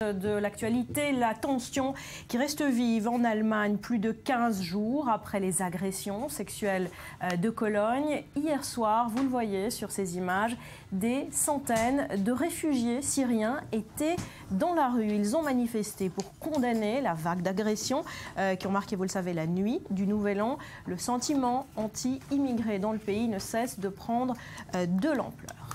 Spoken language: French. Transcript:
de l'actualité, la tension qui reste vive en Allemagne plus de 15 jours après les agressions sexuelles euh, de Cologne. Hier soir, vous le voyez sur ces images, des centaines de réfugiés syriens étaient dans la rue. Ils ont manifesté pour condamner la vague d'agressions euh, qui ont marqué, vous le savez, la nuit du Nouvel An. Le sentiment anti-immigré dans le pays ne cesse de prendre euh, de l'ampleur.